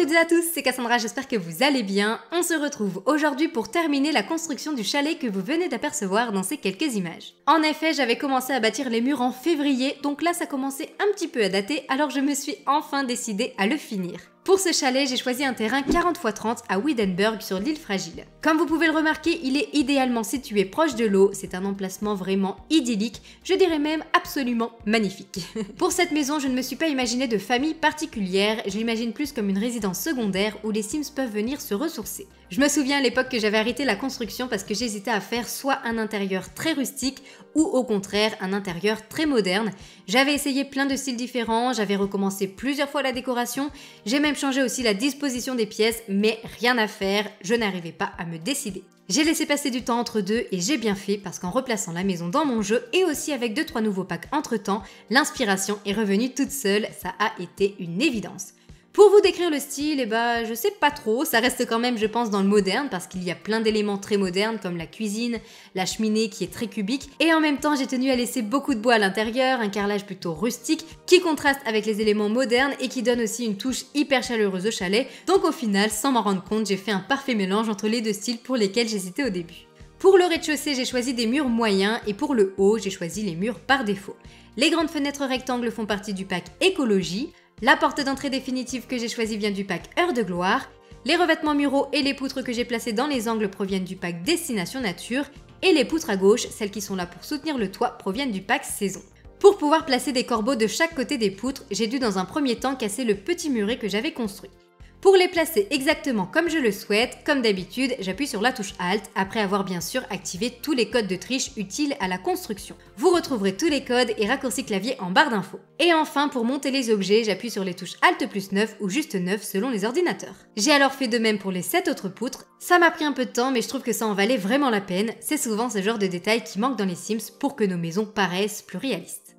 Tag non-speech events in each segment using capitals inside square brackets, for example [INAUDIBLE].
toutes et à tous, c'est Cassandra, j'espère que vous allez bien. On se retrouve aujourd'hui pour terminer la construction du chalet que vous venez d'apercevoir dans ces quelques images. En effet, j'avais commencé à bâtir les murs en février, donc là ça commençait un petit peu à dater, alors je me suis enfin décidée à le finir. Pour ce chalet, j'ai choisi un terrain 40 x 30 à Widenberg sur l'île Fragile. Comme vous pouvez le remarquer, il est idéalement situé proche de l'eau, c'est un emplacement vraiment idyllique, je dirais même absolument magnifique. [LAUGHS] Pour cette maison, je ne me suis pas imaginé de famille particulière, je l'imagine plus comme une résidence secondaire où les Sims peuvent venir se ressourcer. Je me souviens à l'époque que j'avais arrêté la construction parce que j'hésitais à faire soit un intérieur très rustique ou au contraire un intérieur très moderne. J'avais essayé plein de styles différents, j'avais recommencé plusieurs fois la décoration, j'ai même changé aussi la disposition des pièces, mais rien à faire, je n'arrivais pas à me décider. J'ai laissé passer du temps entre deux et j'ai bien fait parce qu'en replaçant la maison dans mon jeu et aussi avec 2-3 nouveaux packs entre temps, l'inspiration est revenue toute seule, ça a été une évidence. Pour vous décrire le style, eh ben, je sais pas trop, ça reste quand même, je pense, dans le moderne, parce qu'il y a plein d'éléments très modernes, comme la cuisine, la cheminée qui est très cubique, et en même temps, j'ai tenu à laisser beaucoup de bois à l'intérieur, un carrelage plutôt rustique, qui contraste avec les éléments modernes et qui donne aussi une touche hyper chaleureuse au chalet, donc au final, sans m'en rendre compte, j'ai fait un parfait mélange entre les deux styles pour lesquels j'hésitais au début. Pour le rez-de-chaussée, j'ai choisi des murs moyens et pour le haut, j'ai choisi les murs par défaut. Les grandes fenêtres rectangles font partie du pack écologie, la porte d'entrée définitive que j'ai choisie vient du pack Heure de gloire. Les revêtements muraux et les poutres que j'ai placées dans les angles proviennent du pack Destination Nature. Et les poutres à gauche, celles qui sont là pour soutenir le toit, proviennent du pack Saison. Pour pouvoir placer des corbeaux de chaque côté des poutres, j'ai dû dans un premier temps casser le petit muret que j'avais construit. Pour les placer exactement comme je le souhaite, comme d'habitude, j'appuie sur la touche Alt après avoir bien sûr activé tous les codes de triche utiles à la construction. Vous retrouverez tous les codes et raccourcis clavier en barre d'infos. Et enfin, pour monter les objets, j'appuie sur les touches Alt plus 9 ou juste 9 selon les ordinateurs. J'ai alors fait de même pour les 7 autres poutres. Ça m'a pris un peu de temps, mais je trouve que ça en valait vraiment la peine. C'est souvent ce genre de détails qui manquent dans les Sims pour que nos maisons paraissent plus réalistes.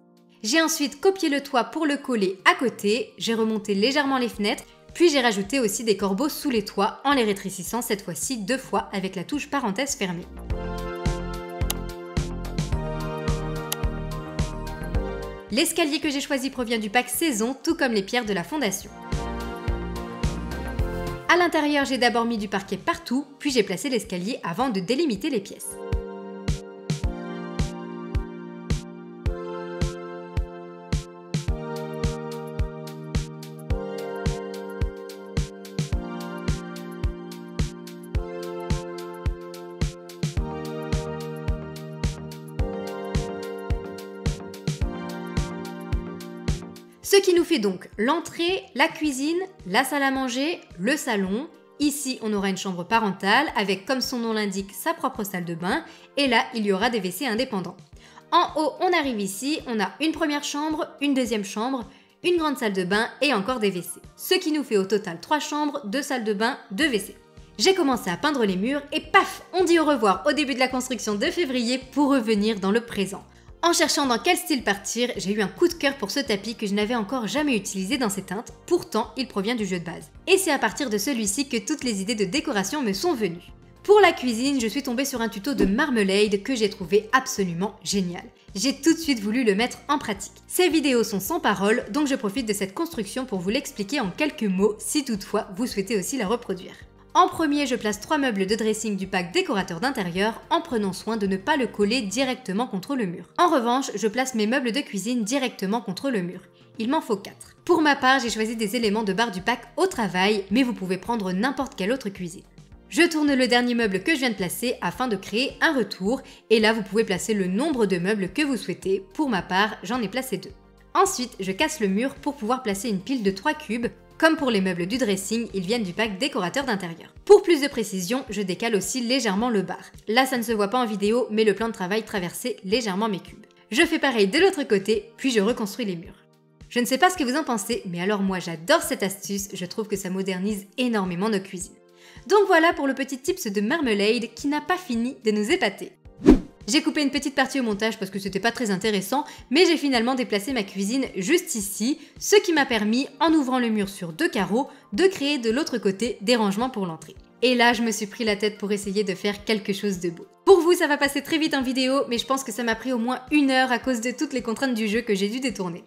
J'ai ensuite copié le toit pour le coller à côté, j'ai remonté légèrement les fenêtres puis j'ai rajouté aussi des corbeaux sous les toits en les rétrécissant cette fois-ci deux fois avec la touche parenthèse fermée. L'escalier que j'ai choisi provient du pack saison, tout comme les pierres de la fondation. À l'intérieur, j'ai d'abord mis du parquet partout, puis j'ai placé l'escalier avant de délimiter les pièces. Ce qui nous fait donc l'entrée, la cuisine, la salle à manger, le salon. Ici, on aura une chambre parentale avec, comme son nom l'indique, sa propre salle de bain. Et là, il y aura des WC indépendants. En haut, on arrive ici, on a une première chambre, une deuxième chambre, une grande salle de bain et encore des WC. Ce qui nous fait au total 3 chambres, 2 salles de bain, 2 WC. J'ai commencé à peindre les murs et paf, on dit au revoir au début de la construction de février pour revenir dans le présent. En cherchant dans quel style partir, j'ai eu un coup de cœur pour ce tapis que je n'avais encore jamais utilisé dans ces teintes, pourtant il provient du jeu de base. Et c'est à partir de celui-ci que toutes les idées de décoration me sont venues. Pour la cuisine, je suis tombée sur un tuto de Marmalade que j'ai trouvé absolument génial. J'ai tout de suite voulu le mettre en pratique. Ces vidéos sont sans parole, donc je profite de cette construction pour vous l'expliquer en quelques mots si toutefois vous souhaitez aussi la reproduire. En premier, je place trois meubles de dressing du pack décorateur d'intérieur en prenant soin de ne pas le coller directement contre le mur. En revanche, je place mes meubles de cuisine directement contre le mur. Il m'en faut 4. Pour ma part, j'ai choisi des éléments de barre du pack au travail, mais vous pouvez prendre n'importe quelle autre cuisine. Je tourne le dernier meuble que je viens de placer afin de créer un retour, et là vous pouvez placer le nombre de meubles que vous souhaitez. Pour ma part, j'en ai placé deux. Ensuite, je casse le mur pour pouvoir placer une pile de 3 cubes comme pour les meubles du dressing, ils viennent du pack décorateur d'intérieur. Pour plus de précision, je décale aussi légèrement le bar. Là, ça ne se voit pas en vidéo, mais le plan de travail traversait légèrement mes cubes. Je fais pareil de l'autre côté, puis je reconstruis les murs. Je ne sais pas ce que vous en pensez, mais alors moi j'adore cette astuce, je trouve que ça modernise énormément nos cuisines. Donc voilà pour le petit tips de Marmalade qui n'a pas fini de nous épater. J'ai coupé une petite partie au montage parce que c'était pas très intéressant, mais j'ai finalement déplacé ma cuisine juste ici, ce qui m'a permis, en ouvrant le mur sur deux carreaux, de créer de l'autre côté des rangements pour l'entrée. Et là, je me suis pris la tête pour essayer de faire quelque chose de beau. Pour vous, ça va passer très vite en vidéo, mais je pense que ça m'a pris au moins une heure à cause de toutes les contraintes du jeu que j'ai dû détourner.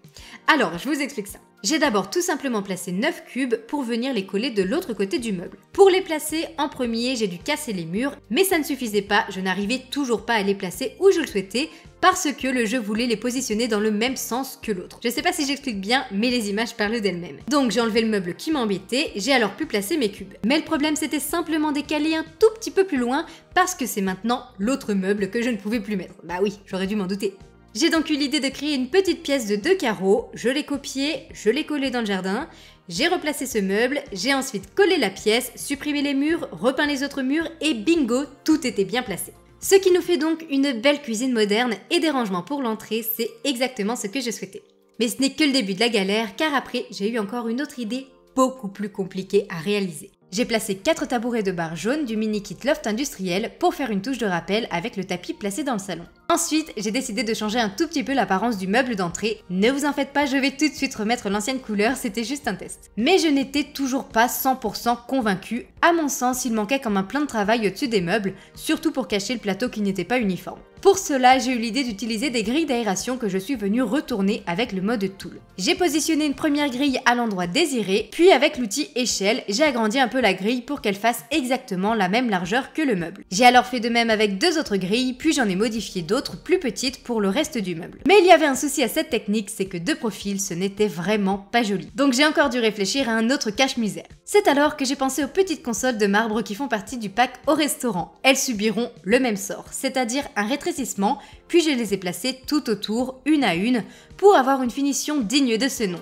Alors, je vous explique ça. J'ai d'abord tout simplement placé 9 cubes pour venir les coller de l'autre côté du meuble. Pour les placer, en premier, j'ai dû casser les murs, mais ça ne suffisait pas, je n'arrivais toujours pas à les placer où je le souhaitais, parce que le jeu voulait les positionner dans le même sens que l'autre. Je sais pas si j'explique bien, mais les images parlent d'elles-mêmes. Donc j'ai enlevé le meuble qui m'embêtait, j'ai alors pu placer mes cubes. Mais le problème c'était simplement décaler un tout petit peu plus loin, parce que c'est maintenant l'autre meuble que je ne pouvais plus mettre. Bah oui, j'aurais dû m'en douter. J'ai donc eu l'idée de créer une petite pièce de deux carreaux, je l'ai copié, je l'ai collé dans le jardin, j'ai replacé ce meuble, j'ai ensuite collé la pièce, supprimé les murs, repeint les autres murs et bingo, tout était bien placé. Ce qui nous fait donc une belle cuisine moderne et des rangements pour l'entrée, c'est exactement ce que je souhaitais. Mais ce n'est que le début de la galère car après j'ai eu encore une autre idée beaucoup plus compliquée à réaliser. J'ai placé 4 tabourets de barre jaune du mini kit Loft industriel pour faire une touche de rappel avec le tapis placé dans le salon. Ensuite, j'ai décidé de changer un tout petit peu l'apparence du meuble d'entrée. Ne vous en faites pas, je vais tout de suite remettre l'ancienne couleur, c'était juste un test. Mais je n'étais toujours pas 100% convaincue. À mon sens, il manquait comme un plan de travail au-dessus des meubles, surtout pour cacher le plateau qui n'était pas uniforme. Pour cela, j'ai eu l'idée d'utiliser des grilles d'aération que je suis venue retourner avec le mode tool. J'ai positionné une première grille à l'endroit désiré, puis avec l'outil échelle, j'ai agrandi un peu la grille pour qu'elle fasse exactement la même largeur que le meuble. J'ai alors fait de même avec deux autres grilles, puis j'en ai modifié d'autres plus petites pour le reste du meuble. Mais il y avait un souci à cette technique, c'est que de profil, ce n'était vraiment pas joli. Donc j'ai encore dû réfléchir à un autre cache-misère. C'est alors que j'ai pensé aux petites consoles de marbre qui font partie du pack au restaurant. Elles subiront le même sort, c'est-à-dire un rétrécissement puis je les ai placées tout autour, une à une, pour avoir une finition digne de ce nom.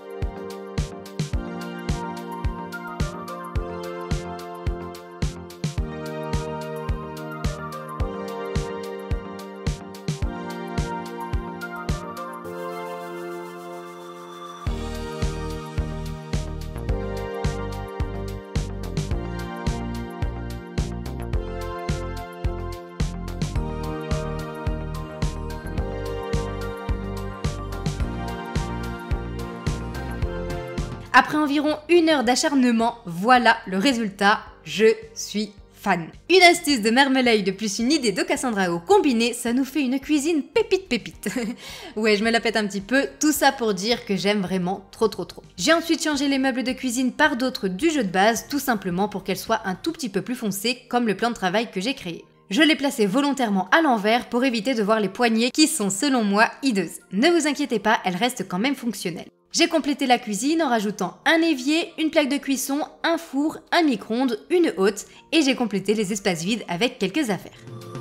Après environ une heure d'acharnement, voilà le résultat. Je suis fan. Une astuce de Mermelade plus une idée de Cassandrao combinée, ça nous fait une cuisine pépite pépite. [LAUGHS] ouais, je me la pète un petit peu, tout ça pour dire que j'aime vraiment trop trop trop. J'ai ensuite changé les meubles de cuisine par d'autres du jeu de base, tout simplement pour qu'elles soient un tout petit peu plus foncées, comme le plan de travail que j'ai créé. Je l'ai placé volontairement à l'envers pour éviter de voir les poignées qui sont selon moi hideuses. Ne vous inquiétez pas, elles restent quand même fonctionnelles. J'ai complété la cuisine en rajoutant un évier, une plaque de cuisson, un four, un micro-ondes, une hotte et j'ai complété les espaces vides avec quelques affaires.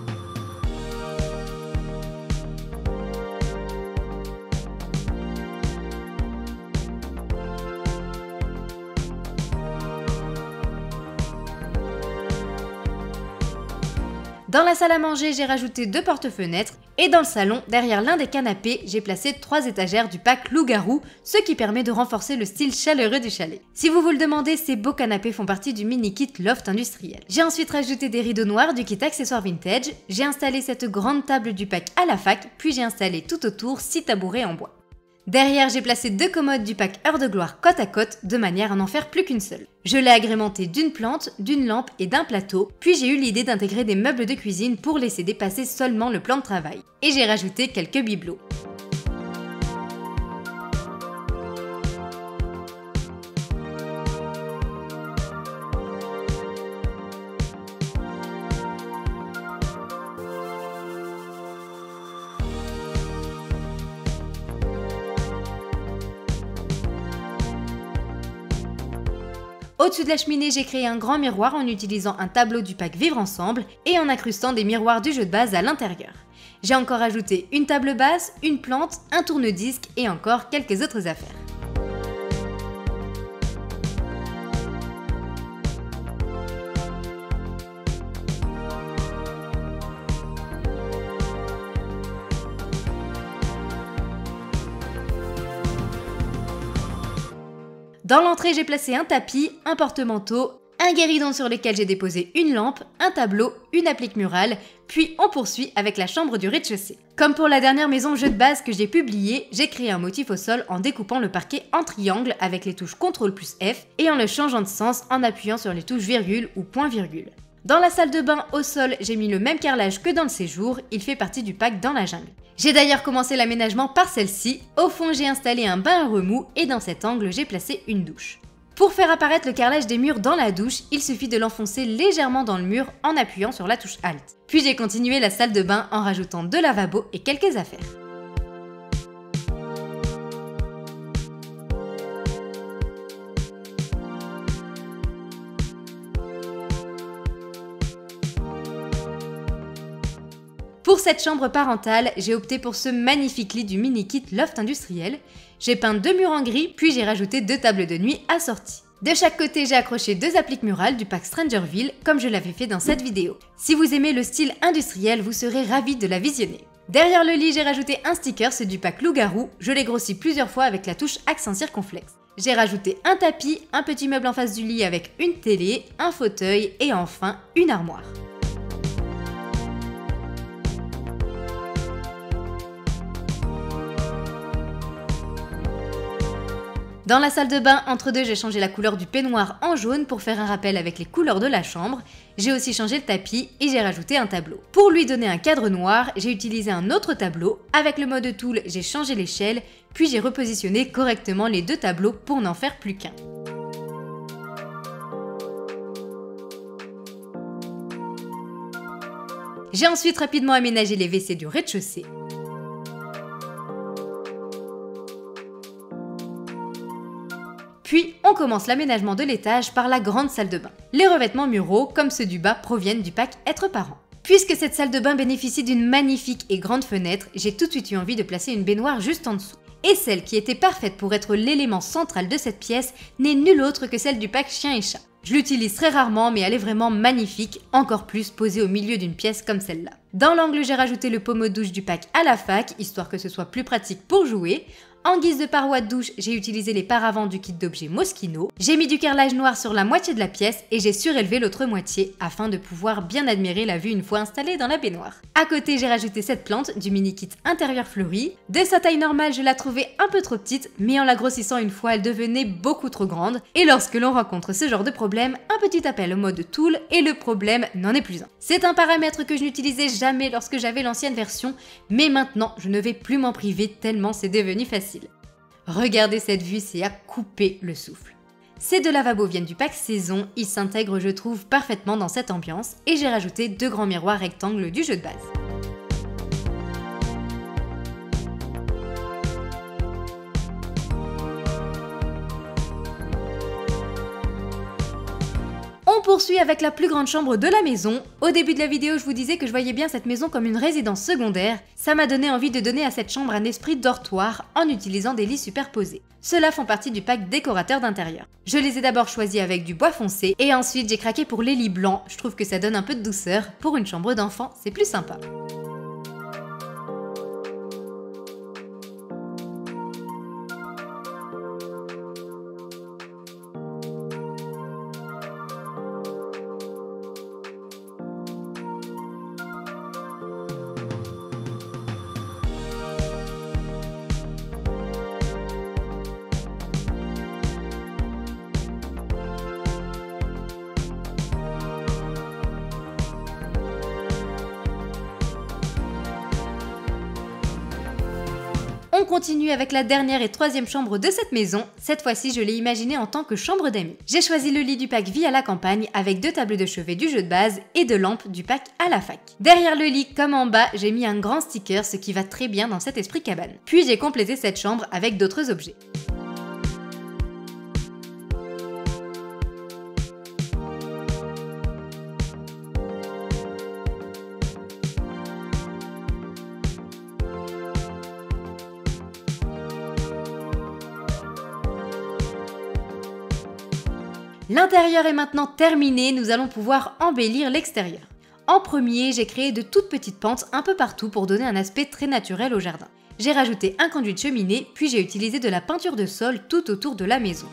Dans la salle à manger, j'ai rajouté deux porte-fenêtres et dans le salon, derrière l'un des canapés, j'ai placé trois étagères du pack Loup-Garou, ce qui permet de renforcer le style chaleureux du chalet. Si vous vous le demandez, ces beaux canapés font partie du mini kit Loft industriel. J'ai ensuite rajouté des rideaux noirs du kit accessoires vintage, j'ai installé cette grande table du pack à la fac, puis j'ai installé tout autour six tabourets en bois. Derrière, j'ai placé deux commodes du pack Heure de Gloire côte à côte de manière à n'en faire plus qu'une seule. Je l'ai agrémenté d'une plante, d'une lampe et d'un plateau, puis j'ai eu l'idée d'intégrer des meubles de cuisine pour laisser dépasser seulement le plan de travail. Et j'ai rajouté quelques bibelots. Au-dessus de la cheminée, j'ai créé un grand miroir en utilisant un tableau du pack Vivre Ensemble et en incrustant des miroirs du jeu de base à l'intérieur. J'ai encore ajouté une table basse, une plante, un tourne-disque et encore quelques autres affaires. Dans l'entrée, j'ai placé un tapis, un porte-manteau, un guéridon sur lequel j'ai déposé une lampe, un tableau, une applique murale, puis on poursuit avec la chambre du rez-de-chaussée. Comme pour la dernière maison jeu de base que j'ai publiée, j'ai créé un motif au sol en découpant le parquet en triangle avec les touches CTRL plus F et en le changeant de sens en appuyant sur les touches virgule ou point virgule. Dans la salle de bain au sol, j'ai mis le même carrelage que dans le séjour, il fait partie du pack dans la jungle. J'ai d'ailleurs commencé l'aménagement par celle-ci, au fond j'ai installé un bain à remous et dans cet angle j'ai placé une douche. Pour faire apparaître le carrelage des murs dans la douche, il suffit de l'enfoncer légèrement dans le mur en appuyant sur la touche Alt. Puis j'ai continué la salle de bain en rajoutant deux lavabos et quelques affaires. Pour cette chambre parentale, j'ai opté pour ce magnifique lit du mini kit Loft Industriel. J'ai peint deux murs en gris, puis j'ai rajouté deux tables de nuit assorties. De chaque côté, j'ai accroché deux appliques murales du pack Strangerville, comme je l'avais fait dans cette vidéo. Si vous aimez le style industriel, vous serez ravis de la visionner. Derrière le lit, j'ai rajouté un sticker, c'est du pack Loup-Garou. Je l'ai grossi plusieurs fois avec la touche accent circonflexe. J'ai rajouté un tapis, un petit meuble en face du lit avec une télé, un fauteuil et enfin une armoire. Dans la salle de bain, entre deux, j'ai changé la couleur du peignoir en jaune pour faire un rappel avec les couleurs de la chambre. J'ai aussi changé le tapis et j'ai rajouté un tableau. Pour lui donner un cadre noir, j'ai utilisé un autre tableau. Avec le mode tool, j'ai changé l'échelle, puis j'ai repositionné correctement les deux tableaux pour n'en faire plus qu'un. J'ai ensuite rapidement aménagé les WC du rez-de-chaussée. Puis, on commence l'aménagement de l'étage par la grande salle de bain. Les revêtements muraux, comme ceux du bas, proviennent du pack Être parent. Puisque cette salle de bain bénéficie d'une magnifique et grande fenêtre, j'ai tout de suite eu envie de placer une baignoire juste en dessous. Et celle qui était parfaite pour être l'élément central de cette pièce n'est nulle autre que celle du pack chien et chat. Je l'utilise très rarement mais elle est vraiment magnifique, encore plus posée au milieu d'une pièce comme celle-là. Dans l'angle j'ai rajouté le pommeau douche du pack à la fac, histoire que ce soit plus pratique pour jouer. En guise de paroi de douche, j'ai utilisé les paravents du kit d'objets Moschino. J'ai mis du carrelage noir sur la moitié de la pièce et j'ai surélevé l'autre moitié afin de pouvoir bien admirer la vue une fois installée dans la baignoire. À côté, j'ai rajouté cette plante du mini kit intérieur fleuri. De sa taille normale, je la trouvais un peu trop petite, mais en la grossissant une fois, elle devenait beaucoup trop grande. Et lorsque l'on rencontre ce genre de problème, un petit appel au mode tool et le problème n'en est plus un. C'est un paramètre que je n'utilisais jamais lorsque j'avais l'ancienne version, mais maintenant je ne vais plus m'en priver tellement c'est devenu facile. Regardez cette vue, c'est à couper le souffle. Ces deux lavabos viennent du pack saison, ils s'intègrent je trouve parfaitement dans cette ambiance et j'ai rajouté deux grands miroirs rectangles du jeu de base. Poursuit avec la plus grande chambre de la maison. Au début de la vidéo, je vous disais que je voyais bien cette maison comme une résidence secondaire. Ça m'a donné envie de donner à cette chambre un esprit dortoir en utilisant des lits superposés. Ceux-là font partie du pack décorateur d'intérieur. Je les ai d'abord choisis avec du bois foncé et ensuite j'ai craqué pour les lits blancs. Je trouve que ça donne un peu de douceur. Pour une chambre d'enfant, c'est plus sympa. Continue avec la dernière et troisième chambre de cette maison. Cette fois-ci, je l'ai imaginée en tant que chambre d'amis. J'ai choisi le lit du pack Vie à la campagne avec deux tables de chevet du jeu de base et deux lampes du pack à la fac. Derrière le lit, comme en bas, j'ai mis un grand sticker, ce qui va très bien dans cet esprit cabane. Puis j'ai complété cette chambre avec d'autres objets. L'intérieur est maintenant terminé, nous allons pouvoir embellir l'extérieur. En premier, j'ai créé de toutes petites pentes un peu partout pour donner un aspect très naturel au jardin. J'ai rajouté un conduit de cheminée, puis j'ai utilisé de la peinture de sol tout autour de la maison.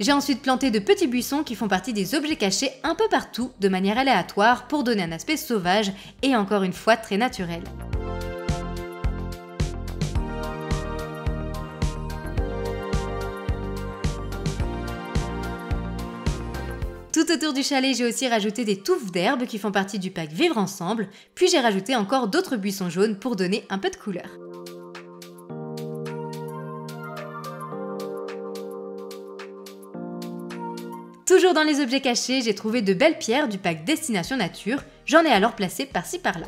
J'ai ensuite planté de petits buissons qui font partie des objets cachés un peu partout de manière aléatoire pour donner un aspect sauvage et encore une fois très naturel. Tout autour du chalet, j'ai aussi rajouté des touffes d'herbe qui font partie du pack Vivre ensemble, puis j'ai rajouté encore d'autres buissons jaunes pour donner un peu de couleur. Toujours dans les objets cachés, j'ai trouvé de belles pierres du pack Destination Nature, j'en ai alors placé par-ci par-là.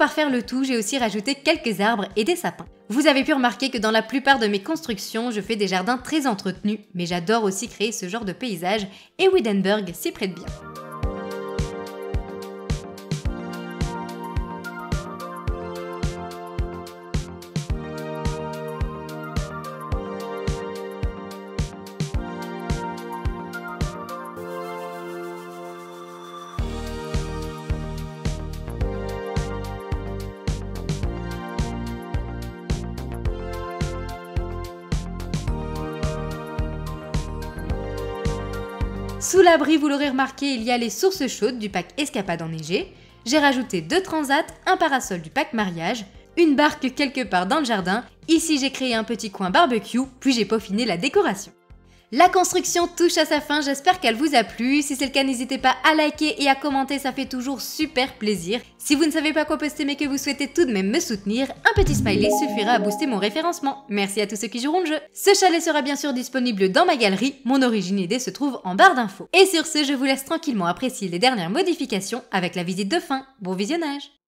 Parfaire le tout, j'ai aussi rajouté quelques arbres et des sapins. Vous avez pu remarquer que dans la plupart de mes constructions, je fais des jardins très entretenus, mais j'adore aussi créer ce genre de paysage et Wittenberg s'y prête bien. Sous l'abri, vous l'aurez remarqué, il y a les sources chaudes du pack Escapade enneigée. J'ai rajouté deux transats, un parasol du pack mariage, une barque quelque part dans le jardin. Ici, j'ai créé un petit coin barbecue, puis j'ai peaufiné la décoration. La construction touche à sa fin, j'espère qu'elle vous a plu. Si c'est le cas, n'hésitez pas à liker et à commenter, ça fait toujours super plaisir. Si vous ne savez pas quoi poster mais que vous souhaitez tout de même me soutenir, un petit smiley suffira à booster mon référencement. Merci à tous ceux qui joueront le jeu. Ce chalet sera bien sûr disponible dans ma galerie, mon origine idée se trouve en barre d'infos. Et sur ce, je vous laisse tranquillement apprécier les dernières modifications avec la visite de fin. Bon visionnage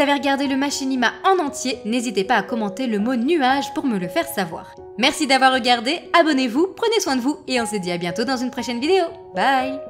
vous avez regardé le Machinima en entier, n'hésitez pas à commenter le mot nuage pour me le faire savoir. Merci d'avoir regardé, abonnez-vous, prenez soin de vous et on se dit à bientôt dans une prochaine vidéo. Bye